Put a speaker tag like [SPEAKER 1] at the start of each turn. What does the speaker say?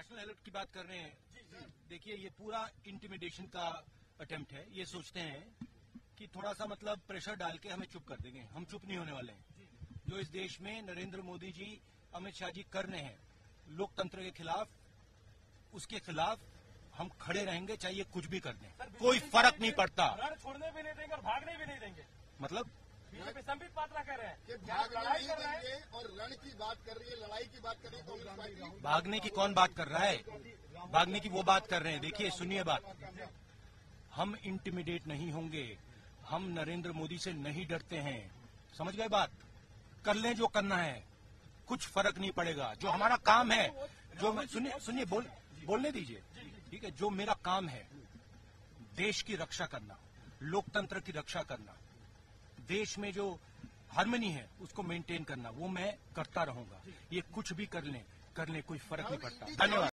[SPEAKER 1] National alert की बात कर रहे हैं। देखिए ये पूरा इंटिमिडेशन का अटेम्प्ट है। ये सोचते हैं कि थोड़ा सा मतलब प्रेशर डाल के हमें चुप कर देंगे। हम चुप नहीं होने वाले हैं। जो इस देश में नरेंद्र मोदी जी अमित शाह जी कर रहे हैं लोकतंत्र के खिलाफ उसके खिलाफ हम खड़े रहेंगे चाहे ये कुछ भी कर दें। कोई फ़र्क नहीं पड़ता।
[SPEAKER 2] छोड़ने भी नहीं देंगे और भागने भी नहीं देंगे।
[SPEAKER 1] मतलब
[SPEAKER 2] बीजेपी संबित पात्रा कह रहे हैं। हैं
[SPEAKER 3] की बात कर रही है, लड़ाई की बात कर रही है, कांग्रेस पार्टी
[SPEAKER 1] भागने की कौन बात कर रहा है? भागने की वो बात कर रहे हैं। देखिए, सुनिए बात। हम इंटिमिडेट नहीं होंगे। हम नरेंद्र मोदी से नहीं डरते हैं। समझ गए बात? कर लें जो करना है। कुछ फ़र्क नहीं पड़ेगा। जो हमारा काम है, जो सुनिए सुनिए, बोल बोलने दीजिए। ठीक है, जो मेरा काम है, देश की रक्षा करना, लोकतंत्र की रक्षा करना, देश में जो हारमोनी है उसको मेंटेन करना वो मैं करता रहूँगा। ये कुछ भी कर लें कर लें कोई फ़र्क नहीं पड़ता। धन्यवाद।